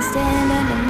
can stand under